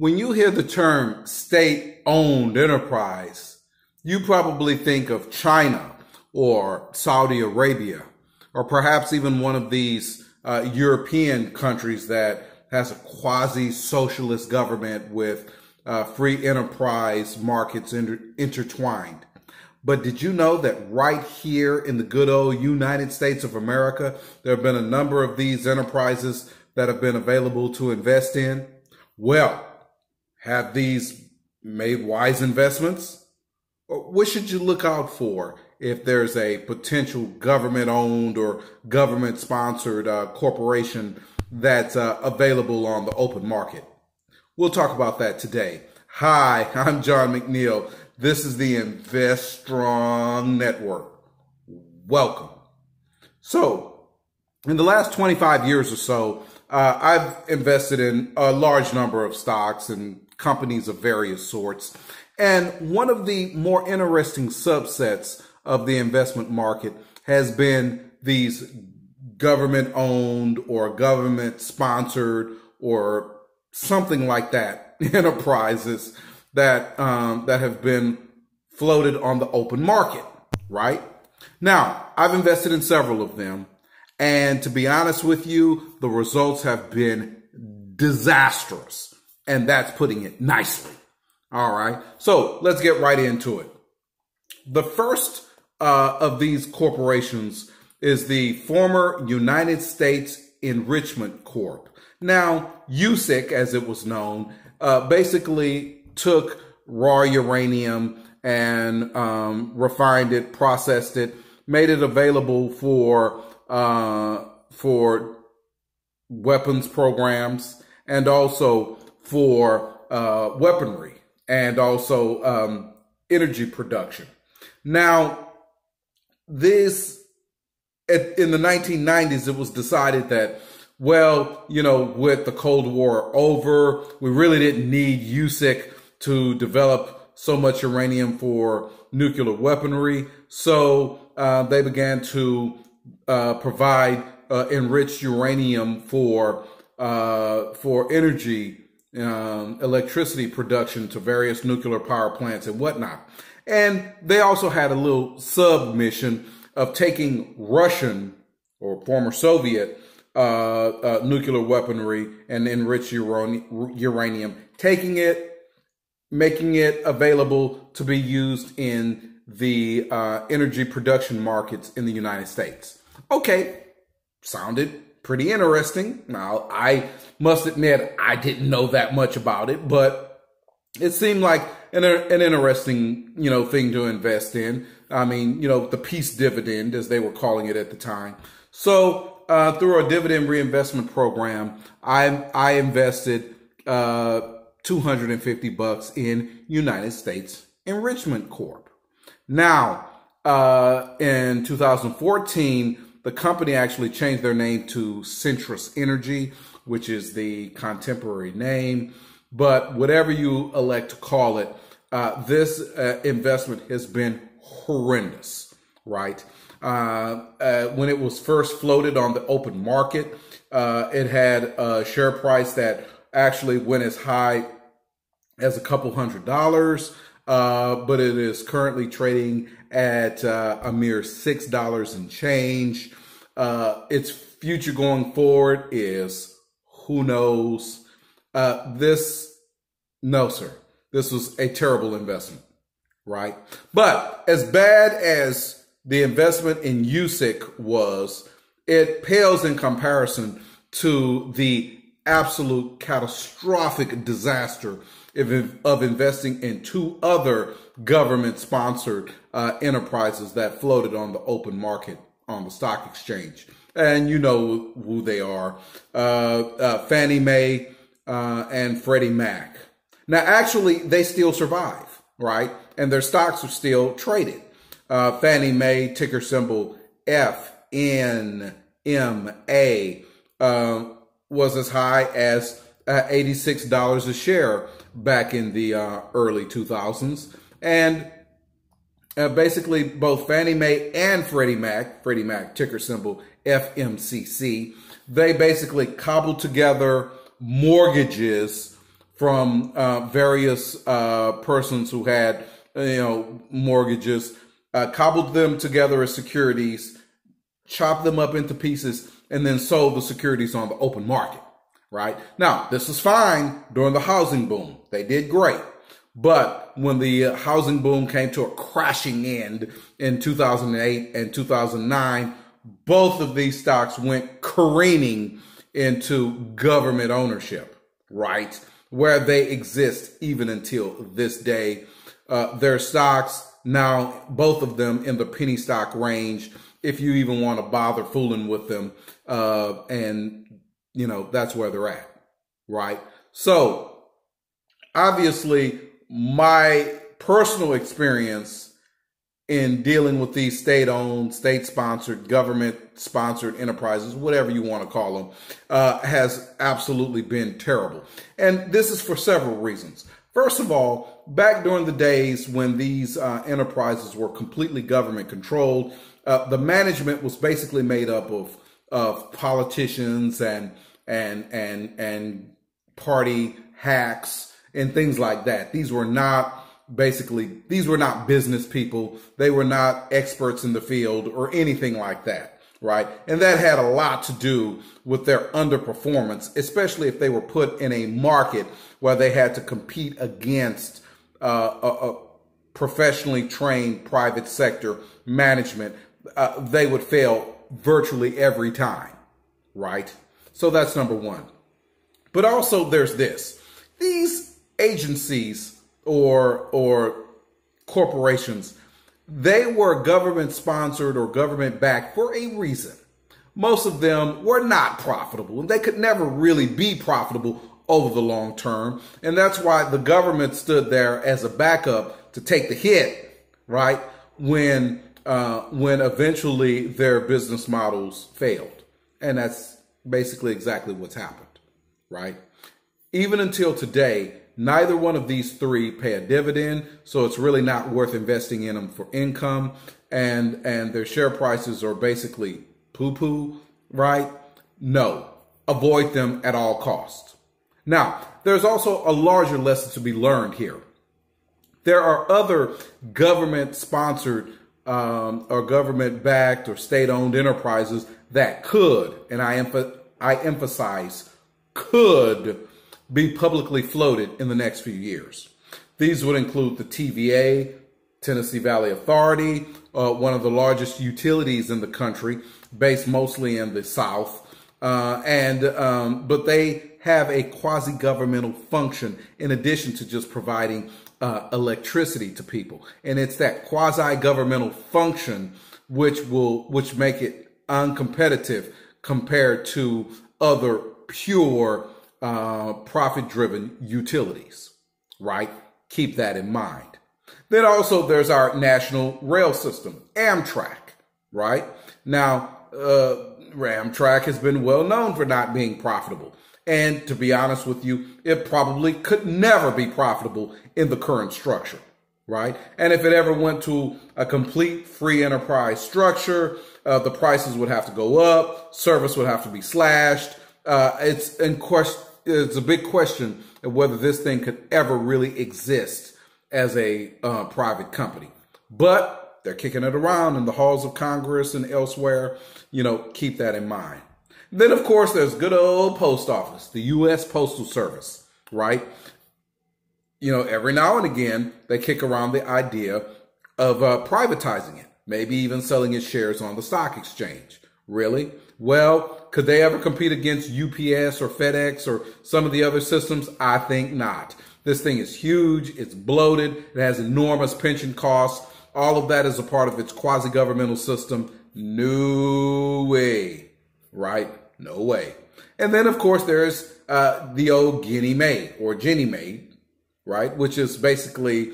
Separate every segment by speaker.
Speaker 1: When you hear the term state owned enterprise, you probably think of China or Saudi Arabia, or perhaps even one of these uh, European countries that has a quasi socialist government with uh, free enterprise markets inter- intertwined. But did you know that right here in the good old United States of America, there have been a number of these enterprises that have been available to invest in? Well, have these made wise investments? What should you look out for if there's a potential government owned or government sponsored uh, corporation that's uh, available on the open market? We'll talk about that today. Hi, I'm John McNeil. This is the Invest Strong Network. Welcome. So, in the last 25 years or so, uh, I've invested in a large number of stocks and companies of various sorts. And one of the more interesting subsets of the investment market has been these government owned or government sponsored or something like that enterprises that um, that have been floated on the open market, right? Now, I've invested in several of them, and to be honest with you, the results have been disastrous, and that's putting it nicely. All right, so let's get right into it. The first uh, of these corporations is the former United States Enrichment Corp. Now, USEC, as it was known, uh, basically took raw uranium and um, refined it, processed it, made it available for uh, for weapons programs and also for uh, weaponry and also um, energy production. Now, this in the 1990s, it was decided that well, you know, with the Cold War over, we really didn't need USEC to develop so much uranium for nuclear weaponry. So uh, they began to uh, provide uh, enriched uranium for uh, for energy, um, electricity production to various nuclear power plants and whatnot. And they also had a little sub mission of taking Russian or former Soviet uh, uh, nuclear weaponry and enriched uranium, taking it making it available to be used in the uh, energy production markets in the United States. Okay, sounded pretty interesting. Now, I must admit, I didn't know that much about it, but it seemed like an, an interesting, you know, thing to invest in. I mean, you know, the peace dividend, as they were calling it at the time. So, uh, through a dividend reinvestment program, I I invested uh, 250 bucks in United States Enrichment Corp. Now, uh, in 2014, the company actually changed their name to Centrus Energy, which is the contemporary name. But whatever you elect to call it, uh, this uh, investment has been horrendous, right? Uh, uh, when it was first floated on the open market, uh, it had a share price that actually went as high as a couple hundred dollars, uh, but it is currently trading at uh, a mere six dollars and change. Uh, its future going forward is who knows. Uh, this, no, sir, this was a terrible investment, right? But as bad as the investment in USEC was, it pales in comparison to the absolute catastrophic disaster of investing in two other government sponsored uh, enterprises that floated on the open market on the stock exchange. And you know who they are uh, uh, Fannie Mae uh, and Freddie Mac. Now, actually, they still survive, right? And their stocks are still traded. Uh, Fannie Mae, ticker symbol FNMA, uh, was as high as uh, $86 a share back in the uh, early 2000s. And uh, basically, both Fannie Mae and Freddie Mac, Freddie Mac ticker symbol FMCC, they basically cobbled together mortgages from uh, various uh, persons who had, you know, mortgages, uh, cobbled them together as securities, chopped them up into pieces, and then sold the securities on the open market. Right now, this was fine during the housing boom. They did great. But when the housing boom came to a crashing end in 2008 and 2009, both of these stocks went careening into government ownership, right? Where they exist even until this day. Uh, their stocks now, both of them in the penny stock range, if you even want to bother fooling with them. Uh, and, you know, that's where they're at, right? So, obviously, my personal experience in dealing with these state owned, state sponsored, government sponsored enterprises, whatever you want to call them, uh, has absolutely been terrible. And this is for several reasons. First of all, back during the days when these uh, enterprises were completely government controlled, uh, the management was basically made up of of politicians and and and and party hacks and things like that. These were not basically, these were not business people. They were not experts in the field or anything like that. Right. And that had a lot to do with their underperformance, especially if they were put in a market where they had to compete against uh, a, a, professionally trained private sector management. Uh, they would fail virtually every time. Right. So that's number one. But also there's this. These agencies or or corporations they were government sponsored or government backed for a reason most of them were not profitable and they could never really be profitable over the long term and that's why the government stood there as a backup to take the hit right when uh, when eventually their business models failed and that's basically exactly what's happened right even until today Neither one of these three pay a dividend, so it's really not worth investing in them for income. And and their share prices are basically poo poo, right? No, avoid them at all costs. Now, there's also a larger lesson to be learned here. There are other government sponsored um, or government backed or state owned enterprises that could, and I, emph- I emphasize, could be publicly floated in the next few years. These would include the TVA, Tennessee Valley Authority, uh, one of the largest utilities in the country, based mostly in the South, uh, and um, but they have a quasi-governmental function in addition to just providing uh, electricity to people, and it's that quasi-governmental function which will which make it uncompetitive compared to other pure uh, profit driven utilities, right? Keep that in mind. Then also there's our national rail system, Amtrak, right? Now, uh, Amtrak has been well known for not being profitable. And to be honest with you, it probably could never be profitable in the current structure, right? And if it ever went to a complete free enterprise structure, uh, the prices would have to go up, service would have to be slashed. Uh, it's in question it's a big question of whether this thing could ever really exist as a uh, private company. But they're kicking it around in the halls of Congress and elsewhere. You know, keep that in mind. Then, of course, there's good old post office, the U.S. Postal Service, right? You know, every now and again, they kick around the idea of uh, privatizing it, maybe even selling its shares on the stock exchange. Really? Well, could they ever compete against UPS or FedEx or some of the other systems? I think not. This thing is huge. It's bloated. It has enormous pension costs. All of that is a part of its quasi-governmental system. No way, right? No way. And then, of course, there's uh, the old Ginnie Mae or Ginnie Mae, right? Which is basically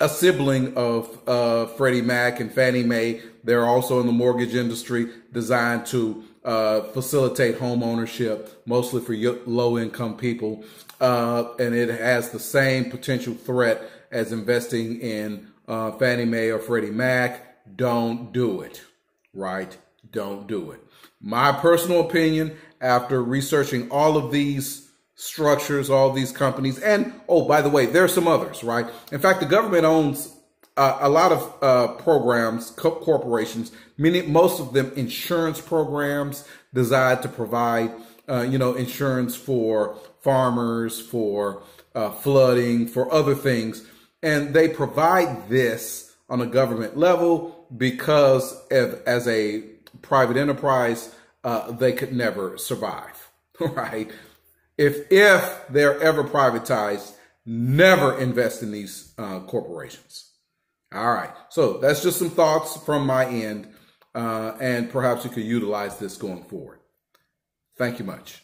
Speaker 1: a sibling of uh, Freddie Mac and Fannie Mae. They're also in the mortgage industry, designed to uh, facilitate home ownership, mostly for low income people. Uh, and it has the same potential threat as investing in uh, Fannie Mae or Freddie Mac. Don't do it, right? Don't do it. My personal opinion, after researching all of these structures, all these companies. And oh, by the way, there are some others, right? In fact, the government owns uh, a lot of uh, programs, co- corporations, many, most of them insurance programs designed to provide, uh, you know, insurance for farmers, for uh, flooding, for other things. And they provide this on a government level because of, as a private enterprise, uh, they could never survive, right? If, if they're ever privatized, never invest in these uh, corporations. All right. So that's just some thoughts from my end. Uh, and perhaps you could utilize this going forward. Thank you much.